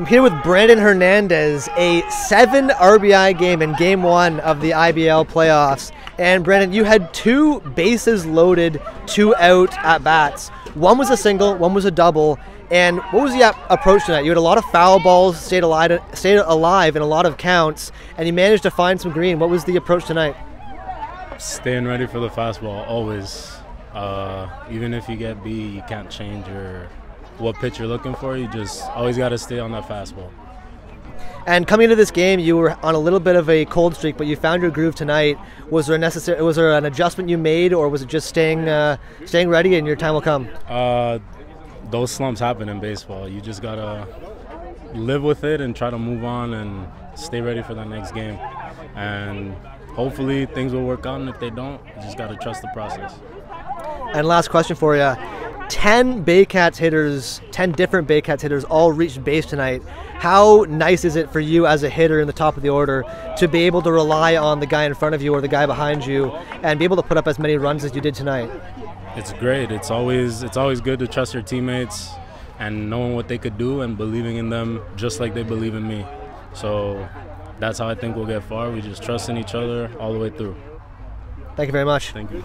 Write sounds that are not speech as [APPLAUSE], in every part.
I'm here with Brandon Hernandez, a seven RBI game in game one of the IBL playoffs. And Brandon, you had two bases loaded, two out at bats. One was a single, one was a double. And what was the approach tonight? You had a lot of foul balls, stayed alive, stayed alive in a lot of counts, and you managed to find some green. What was the approach tonight? Staying ready for the fastball, always. Uh, even if you get B, you can't change your what pitch you're looking for. You just always got to stay on that fastball. And coming into this game, you were on a little bit of a cold streak, but you found your groove tonight. Was there necessary? Was there an adjustment you made, or was it just staying uh, staying ready and your time will come? Uh, those slumps happen in baseball. You just gotta live with it and try to move on and stay ready for that next game. And hopefully things will work out. And if they don't, you just gotta trust the process. And last question for you. 10 Baycats hitters, 10 different Baycats hitters all reached base tonight. How nice is it for you as a hitter in the top of the order to be able to rely on the guy in front of you or the guy behind you and be able to put up as many runs as you did tonight? It's great. It's always it's always good to trust your teammates and knowing what they could do and believing in them just like they believe in me. So that's how I think we'll get far. We just trust in each other all the way through. Thank you very much. Thank you.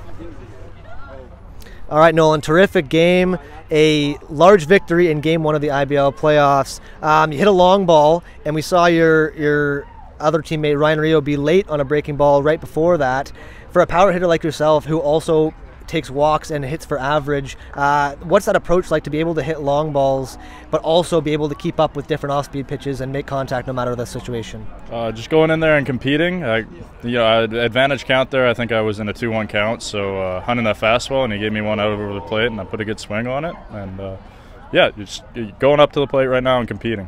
All right, Nolan, terrific game. A large victory in game one of the IBL playoffs. Um, you hit a long ball, and we saw your your other teammate Ryan Rio be late on a breaking ball right before that. For a power hitter like yourself, who also takes walks and hits for average. Uh, what's that approach like to be able to hit long balls, but also be able to keep up with different off-speed pitches and make contact no matter the situation? Uh, just going in there and competing. I, you know, advantage count there. I think I was in a two-one count, so uh, hunting that fastball, and he gave me one out over the plate, and I put a good swing on it, and uh, yeah, just going up to the plate right now and competing.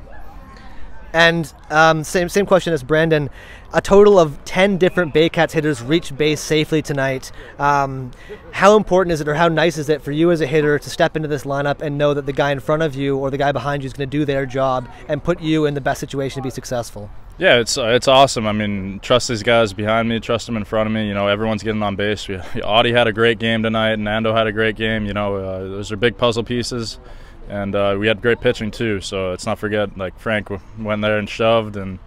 And um, same same question as Brandon. A total of ten different Baycats hitters reached base safely tonight. Um, how important is it, or how nice is it for you as a hitter to step into this lineup and know that the guy in front of you or the guy behind you is going to do their job and put you in the best situation to be successful? Yeah, it's uh, it's awesome. I mean, trust these guys behind me, trust them in front of me. You know, everyone's getting on base. [LAUGHS] We, Audie had a great game tonight, and Nando had a great game. You know, uh, those are big puzzle pieces and uh, we had great pitching too. So let's not forget, like Frank went there and shoved, and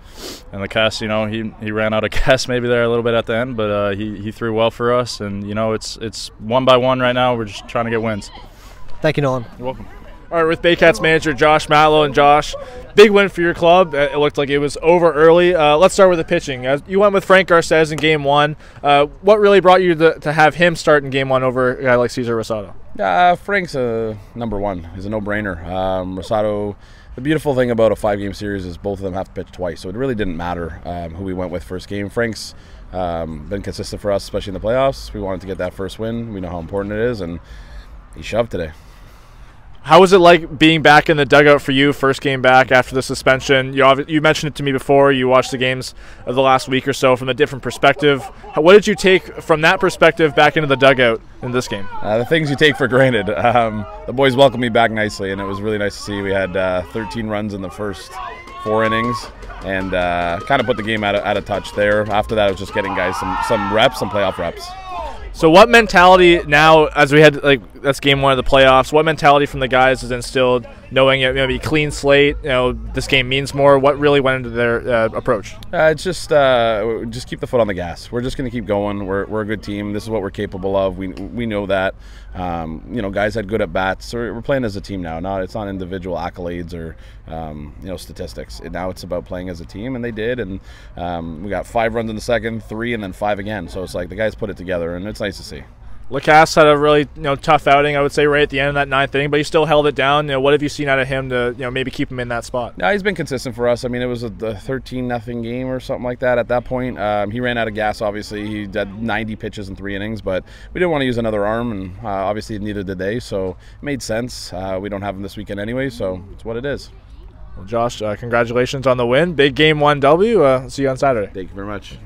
and Lacasse, you know, he he ran out of [LAUGHS] gas maybe there a little bit at the end, but uh, he he threw well for us, and you know, it's it's one by one right now. We're just trying to get wins. Thank you, Nolan. You're welcome. All right, with Baycats manager Josh Matlow and Josh, big win for your club. It looked like it was over early. Uh, let's start with the pitching. As you went with Frank Garces in Game One. Uh, what really brought you to, to, have him start in Game One over a guy like Cesar Rosado? Uh, Frank's a number one. He's a no-brainer. Um, Rosado. The beautiful thing about a five-game series is both of them have to pitch twice, so it really didn't matter um, who we went with first game. Frank's um, been consistent for us, especially in the playoffs. We wanted to get that first win. We know how important it is, and he shoved today. How was it like being back in the dugout for you, first game back after the suspension? You, you mentioned it to me before. You watched the games of the last week or so from a different perspective. What did you take from that perspective back into the dugout in this game? Uh, the things you take for granted. [LAUGHS] Um, the boys welcomed me back nicely, and it was really nice to see. We had uh, 13 runs in the first four innings and uh, kind of put the game out of, out of touch there. After that, it was just getting guys some, some reps, some playoff reps. So what mentality now, as we had like that's game one of the playoffs? What mentality from the guys is instilled, knowing it maybe clean slate? You know, this game means more. What really went into their uh, approach? Uh, it's just uh, just keep the foot on the gas. We're just going to keep going. We're, we're a good team. This is what we're capable of. We we know that. Um, you know, guys had good at bats. So we're playing as a team now. Not it's not individual accolades or um, you know statistics. Now it's about playing as a team, and they did. And um, we got five runs in the second, three, and then five again. So it's like the guys put it together, and it's nice to see. Lacasse had a really you know tough outing, I would say, right at the end of that ninth inning, but he still held it down. You know, what have you seen out of him to you know maybe keep him in that spot? Yeah, he's been consistent for us. I mean, it was a, a 13 nothing game or something like that at that point. Um, he ran out of gas. Obviously, he had 90 pitches in three innings, but we didn't want to use another arm, and uh, obviously neither did they. So it made sense. Uh, we don't have him this weekend anyway, so it's what it is. Well, Josh, uh, congratulations on the win. Big game one W. Uh, see you on Saturday. Thank you very much.